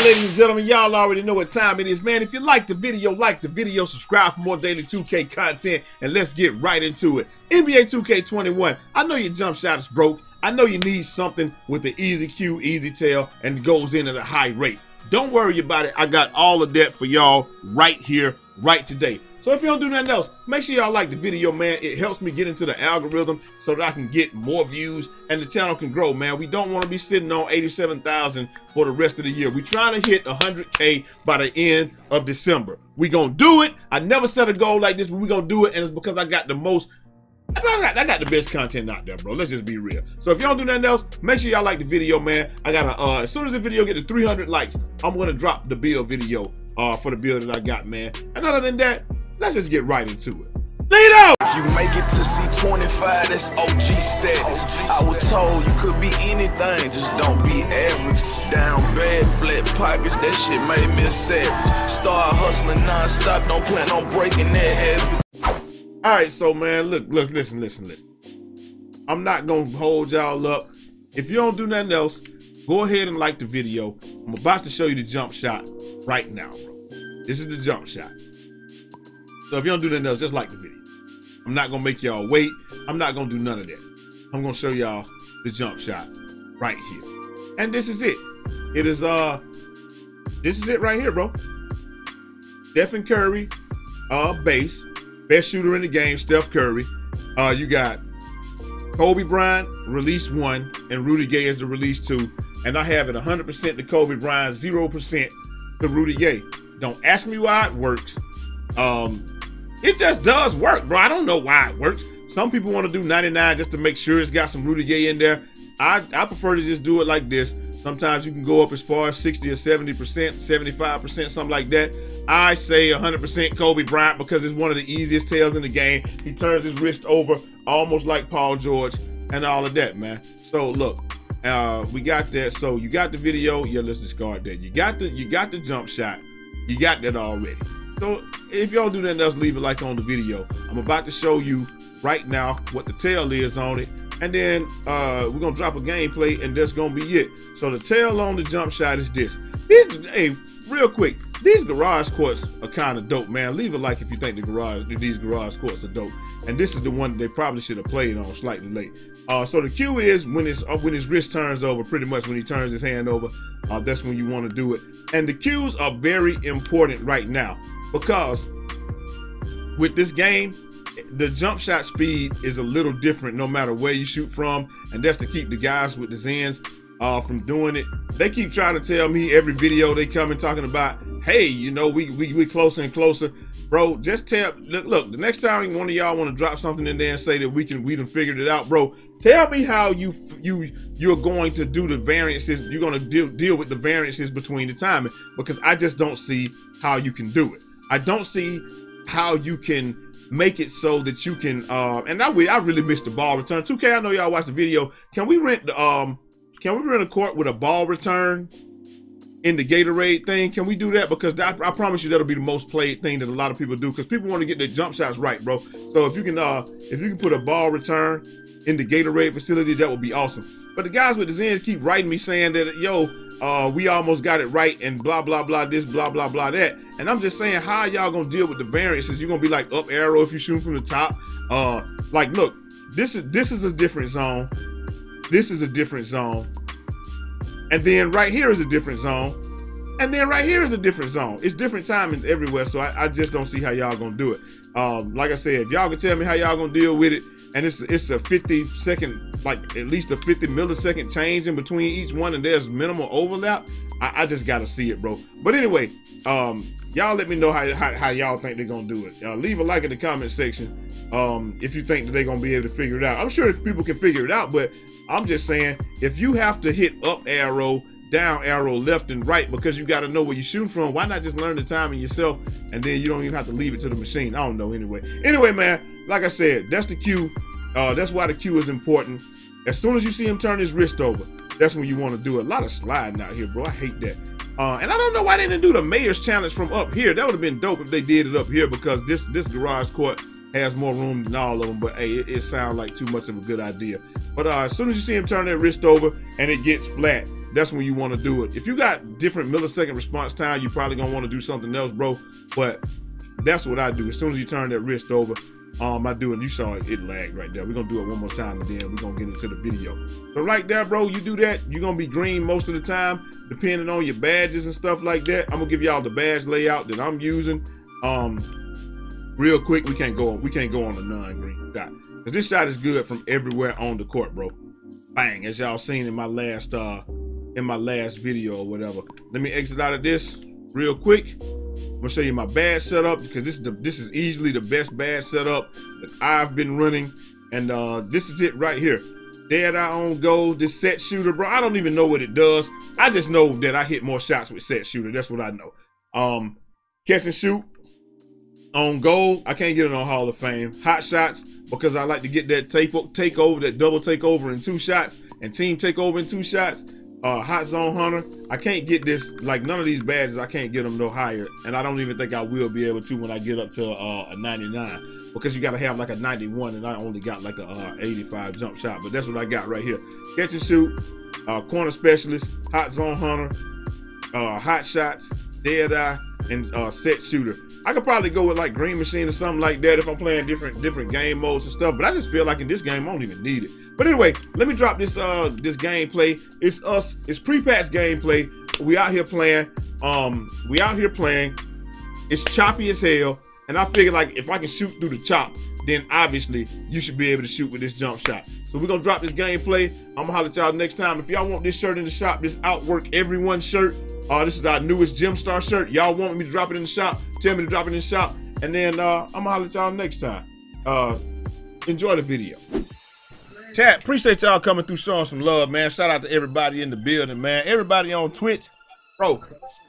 right, ladies and gentlemen, y'all already know what time it is, man. If you like the video, like the video, subscribe for more daily 2K content, and let's get right into it. NBA 2K21, I know your jump shot is broke. I know you need something with the easy cue, easy tail, and goes in at a high rate. Don't worry about it. I got all of that for y'all right here, right today. So if you don't do nothing else, make sure y'all like the video, man. It helps me get into the algorithm so that I can get more views and the channel can grow, man. We don't want to be sitting on 87,000 for the rest of the year. We're trying to hit 100K by the end of December. We gonna do it. I never set a goal like this, but we gonna do it, and it's because I got the most I got, I got the best content out there, bro. Let's just be real. So if y'all do nothing else, make sure y'all like the video, man. I got to, uh, as soon as the video get to 300 likes, I'm going to drop the build video uh, for the build that I got, man. And other than that, let's just get right into it. Lito! If you make it to C25, that's OG status. I was told you could be anything, just don't be average. Down bad, flat pockets, that shit made me a savage. Start hustling non-stop, don't plan on breaking that habit. All right, so man, look, look, listen, listen, listen. I'm not gonna hold y'all up. If you don't do nothing else, go ahead and like the video. I'm about to show you the jump shot right now, bro. This is the jump shot. So if you don't do nothing else, just like the video. I'm not gonna make y'all wait. I'm not gonna do none of that. I'm gonna show y'all the jump shot right here. And this is it. It is uh this is it right here, bro. Stephen Curry, uh base, best shooter in the game, Steph Curry. Uh you got Kobe Bryant, release one, and Rudy Gay is the release two. And I have it 100% to Kobe Bryant, 0% to Rudy Gay. Don't ask me why it works. Um, it just does work, bro. I don't know why it works. Some people want to do 99 just to make sure it's got some Rudy Gay in there. I, I prefer to just do it like this. Sometimes you can go up as far as 60 or 70%, 75%, something like that. I say 100% Kobe Bryant because it's one of the easiest tails in the game. He turns his wrist over almost like Paul George and all of that, man. So look, uh, we got that. So you got the video. Yeah, let's discard that. You got the you got the jump shot. You got that already. So if y'all do nothing else, leave a like on the video. I'm about to show you right now what the tail is on it. And then uh, we're gonna drop a gameplay and that's gonna be it. So the tail on the jump shot is this. This hey, real quick, these garage courts are kind of dope, man. Leave a like if you think the garage these garage courts are dope. And this is the one they probably should have played on slightly late. Uh, so the cue is when his uh, when his wrist turns over, pretty much when he turns his hand over, uh, that's when you want to do it. And the cues are very important right now because with this game, the jump shot speed is a little different no matter where you shoot from, and that's to keep the guys with the Zens uh, from doing it. They keep trying to tell me every video they come and talking about, hey, you know, we we we closer and closer, bro. Just tell look, look. The next time one of y'all want to drop something in there and say that we can we done figured it out, bro. Tell me how you you you're going to do the variances. You're going to deal deal with the variances between the timing because I just don't see how you can do it. I don't see how you can make it so that you can uh and I I really missed the ball return. 2K, I know y'all watched the video. Can we rent the um can we rent a court with a ball return in the Gatorade thing? Can we do that? Because that, I promise you that'll be the most played thing that a lot of people do because people want to get their jump shots right, bro. So if you can uh if you can put a ball return in the Gatorade facility, that would be awesome. But the guys with the Zens keep writing me saying that yo, uh, we almost got it right and blah blah blah this blah blah blah that. And I'm just saying, how y'all gonna deal with the variances? You're gonna be like up arrow if you shoot from the top. Uh, like look, this is this is a different zone. This is a different zone. And then right here is a different zone. And then right here is a different zone. It's different timings everywhere. So I, I just don't see how y'all gonna do it. Um, like I said, y'all can tell me how y'all gonna deal with it, and it's it's a 50 second, like at least a 50 millisecond change in between each one, and there's minimal overlap. I, I just gotta see it, bro. But anyway, um, y'all let me know how, how, how y'all think they're gonna do it. Uh, leave a like in the comment section um, if you think that they're gonna be able to figure it out. I'm sure people can figure it out, but I'm just saying if you have to hit up arrow, down arrow, left and right because you got to know where you're shooting from, why not just learn the timing yourself and then you don't even have to leave it to the machine? I don't know anyway. Anyway, man, like I said, that's the cue. Uh, that's why the cue is important. As soon as you see him turn his wrist over, that's when you want to do it. a lot of sliding out here, bro. I hate that. Uh, and I don't know why they didn't do the mayor's challenge from up here. That would have been dope if they did it up here because this this garage court has more room than all of them. But hey, it, it sounds like too much of a good idea. But uh, as soon as you see him turn that wrist over and it gets flat, that's when you want to do it. If you got different millisecond response time, you probably gonna want to do something else, bro. But that's what I do. As soon as you turn that wrist over, um, I do it. You saw it, it lagged right there. We're gonna do it one more time and then we're gonna get into the video. So right there, bro, you do that, you're gonna be green most of the time, depending on your badges and stuff like that. I'm gonna give y'all the badge layout that I'm using. Um, real quick, we can't go we can't go on the non-green shot. Cause this shot is good from everywhere on the court, bro. Bang, as y'all seen in my last uh in my last video or whatever. Let me exit out of this real quick. I'm gonna show you my bad setup because this is the this is easily the best bad setup that I've been running, and uh, this is it right here. Dead on goal. This set shooter, bro. I don't even know what it does. I just know that I hit more shots with set shooter. That's what I know. Um, catch and shoot on goal. I can't get it on Hall of Fame. Hot shots because I like to get that take take over, that double takeover in two shots, and team takeover in two shots uh, Hot Zone Hunter. I can't get this, like none of these badges, I can't get them no higher. And I don't even think I will be able to when I get up to uh, a 99 because you got to have like a 91 and I only got like a uh, 85 jump shot. But that's what I got right here. Catch and shoot, uh, corner specialist, Hot Zone Hunter, uh, Hot Shots, Dead Eye, and uh, Set Shooter. I could probably go with like Green Machine or something like that if I'm playing different different game modes and stuff. But I just feel like in this game I don't even need it. But anyway, let me drop this uh this gameplay. It's us. It's pre-patch gameplay. We out here playing. Um, we out here playing. It's choppy as hell, and I figure like if I can shoot through the chop, then obviously you should be able to shoot with this jump shot. So we're gonna drop this gameplay. I'm gonna holler at y'all next time. If y'all want this shirt in the shop, this Outwork Everyone shirt. Uh, this is our newest Gym Star shirt. Y'all want me to drop it in the shop? Tell me to drop it in the shop, and then uh, I'm gonna holler at y'all next time. Uh, enjoy the video. Chat, appreciate y'all coming through showing some love, man. Shout out to everybody in the building, man. Everybody on Twitch. Bro,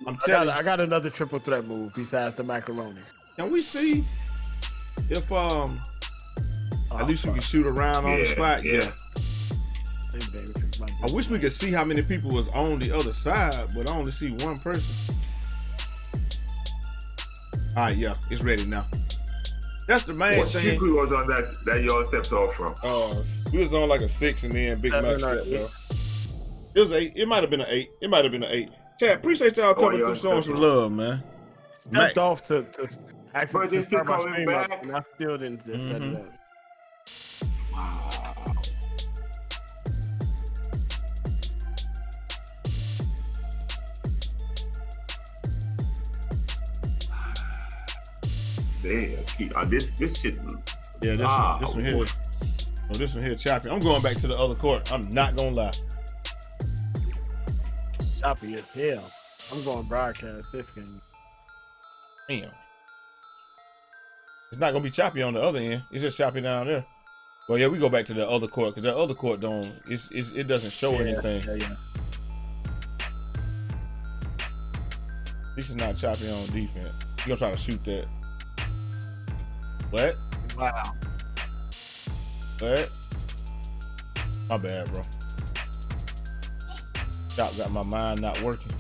I'm telling I got, I got another triple threat move besides the macaroni. Can we see if um oh, at least you can shoot around on the spot? Yeah. I wish we could see how many people was on the other side, but I only see one person. All right, yeah, it's ready now. That's the main what thing. What was on that that y'all stepped off from? Uh, we was on like a six and then Big Mac stepped off. It was eight. It might have been an eight. It might have been an eight. Chat, appreciate y'all oh, coming oh, through showing some love, man. Stepped Mac. off to, to actually to start my stream back. Up, and I still didn't just mm-hmm. set it mm-hmm. Damn, uh, this this shit. Yeah, this wow. one, this one here. Oh, this one here, choppy. I'm going back to the other court. I'm not gonna lie. Choppy as hell. I'm going broadcast this game. Damn. It's not gonna be choppy on the other end. It's just choppy down there. Well, yeah, we go back to the other court because the other court don't. It's, it's, it doesn't show yeah, anything. Yeah, yeah. This is not choppy on defense. You gonna try to shoot that? What? Wow. What? My bad, bro. Shot got my mind not working.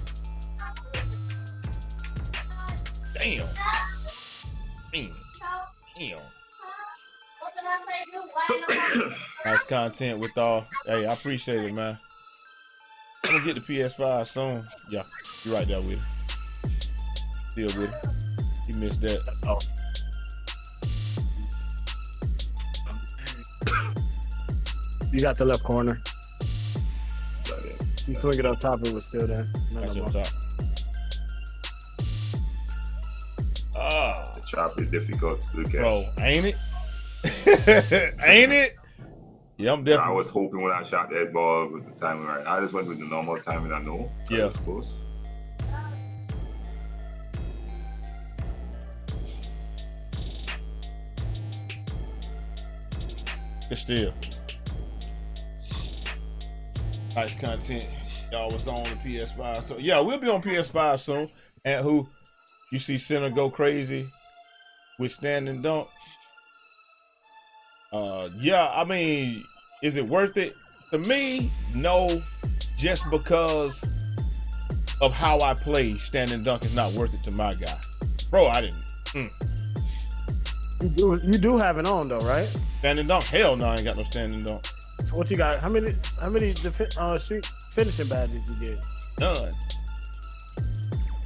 Damn. Damn. Damn. nice content with all. Hey, I appreciate it, man. I'm gonna get the PS5 soon. Yeah, you're right there with it. Still with it. You missed that. That's all. You got the left corner. You swing it up top, it was still there. That's up top. Ah, the chop is difficult to catch. Bro, ain't it? ain't it? Yeah, I'm definitely. I was hoping when I shot that ball with the timing right. I just went with the normal timing I know. Yeah. I suppose. It's still. Nice content. Y'all was on the PS5. So yeah, we'll be on PS5 soon. And who you see Center go crazy with standing dunk. Uh yeah, I mean, is it worth it? To me, no, just because of how I play, standing dunk is not worth it to my guy. Bro, I didn't. Mm. You do you do have it on though, right? Standing dunk? Hell no, I ain't got no standing dunk. So what you got? How many? How many? Defi- uh, shoot finishing badges you get? None.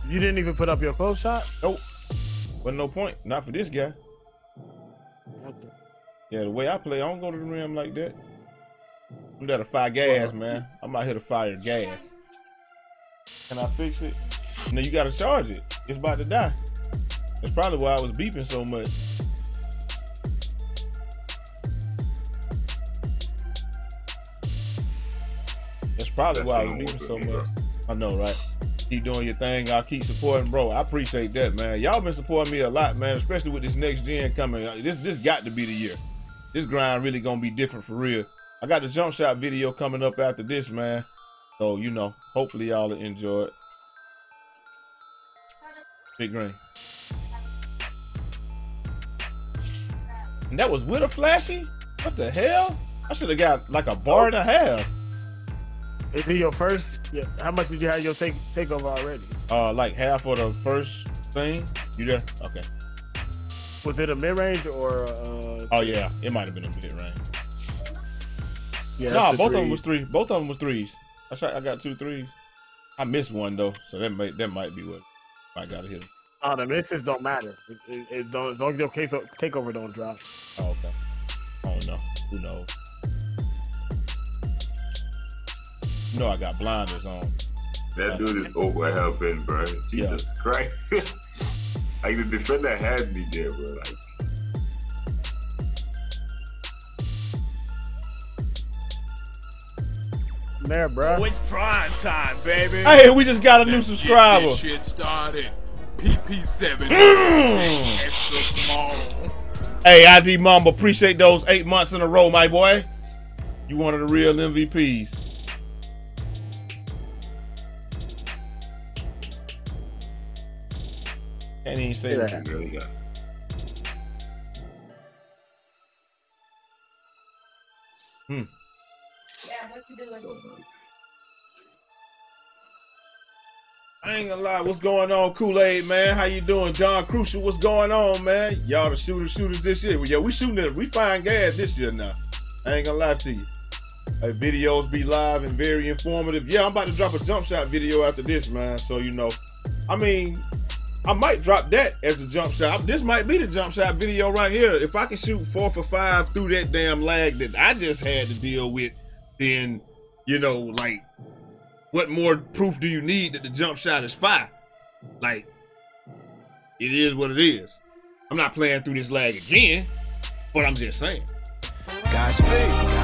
You didn't even put up your close shot? Nope. Wasn't no point. Not for this guy. Yeah, the way I play, I don't go to the rim like that. I'm there to fire gas, man. I'm out here to fire gas. Can I fix it? No, you gotta charge it. It's about to die. That's probably why I was beeping so much. Probably That's why I was beeping so much. I know, right? Keep doing your thing. I'll keep supporting, bro. I appreciate that, man. Y'all been supporting me a lot, man. Especially with this next gen coming. This this got to be the year. This grind really gonna be different for real. I got the jump shot video coming up after this, man. So you know, hopefully y'all enjoy it. Big green. And that was with a flashy? What the hell? I should have got like a bar and a half. Is it your first? Yeah. How much did you have your take takeover already? Uh, like half of the first thing. You there? Okay. Was it a mid range or? Uh, oh yeah, it might have been a mid range. Yeah. Nah, both threes. of them was three. Both of them was threes. I shot. I got two threes. I missed one though, so that might that might be what I got to hit. Oh, the misses don't matter. It, it, it don't, as long as your case takeover don't drop. Oh, okay. I don't know. Who knows? You know I got blinders on. That dude is over helping, bro. Jesus yeah. Christ. like the defender had me there, bro. Like there, bro. Oh, it's prime time, baby. Hey, we just got a new subscriber. Get this shit started. PP7 mm. extra small. Hey, ID Mamba, appreciate those eight months in a row, my boy. You one of the real MVPs. Can't even say that. Really. Hmm. Yeah, what you doing? I ain't gonna lie, what's going on, Kool-Aid, man? How you doing? John Crucial, what's going on, man? Y'all the shooters, shooters this year. Well, yeah, we shooting it. We find gas this year now. I ain't gonna lie to you. Hey, videos be live and very informative. Yeah, I'm about to drop a jump shot video after this, man. So, you know, I mean, I might drop that as the jump shot. This might be the jump shot video right here. If I can shoot four for five through that damn lag that I just had to deal with, then, you know, like, what more proof do you need that the jump shot is fire? Like, it is what it is. I'm not playing through this lag again, but I'm just saying. Godspeed.